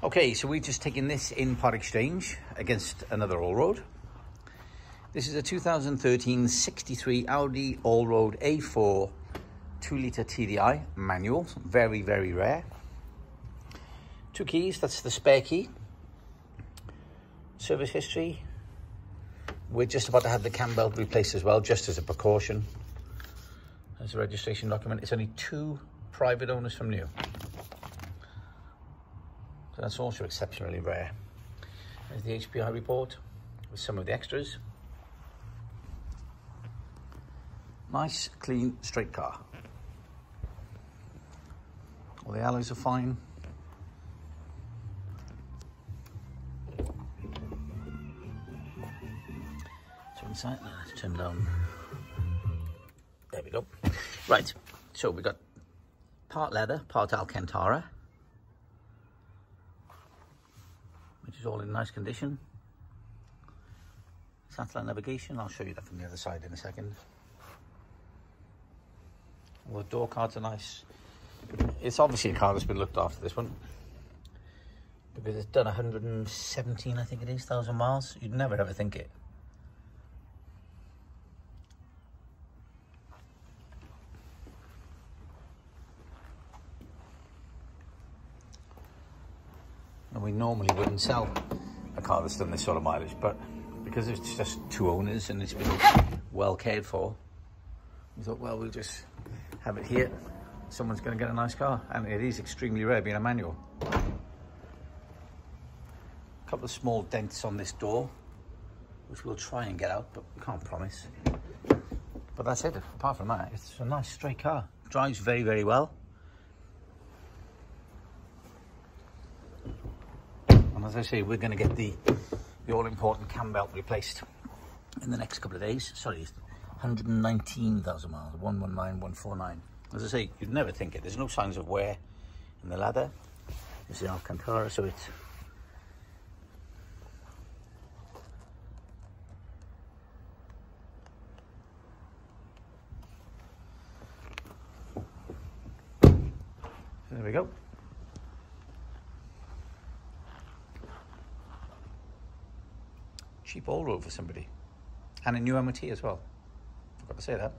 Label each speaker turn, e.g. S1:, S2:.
S1: Okay, so we've just taken this in part exchange against another Allroad. This is a 2013 63 Audi Allroad A4 2 litre TDI manual, very, very rare. Two keys, that's the spare key. Service history. We're just about to have the cam belt replaced as well, just as a precaution. There's a registration document. It's only two private owners from new. So that's also exceptionally rare. There's the HPI report with some of the extras. Nice, clean, straight car. All the alloys are fine. So inside, let's turn down. There we go. Right, so we've got part leather, part Alcantara, which is all in nice condition. Satellite navigation, I'll show you that from the other side in a second. All the door cards are nice. It's obviously a car that's been looked after, this one. Because it's done 117, I think it is, thousand miles. You'd never ever think it. And we normally wouldn't sell a car that's done this sort of mileage, but because it's just two owners and it's been well cared for, we thought, well, we'll just have it here. Someone's going to get a nice car, and it is extremely rare being a manual. A couple of small dents on this door, which we'll try and get out, but we can't promise. But that's it. Apart from that, it's a nice straight car. Drives very, very well. As I say, we're going to get the, the all-important cam belt replaced in the next couple of days. Sorry, 119,000 miles, 119, 149. As I say, you'd never think it. There's no signs of wear in the ladder. This is Alcantara, so it's There we go. Cheap Allroad for somebody. And a new MOT as well. Forgot to say that.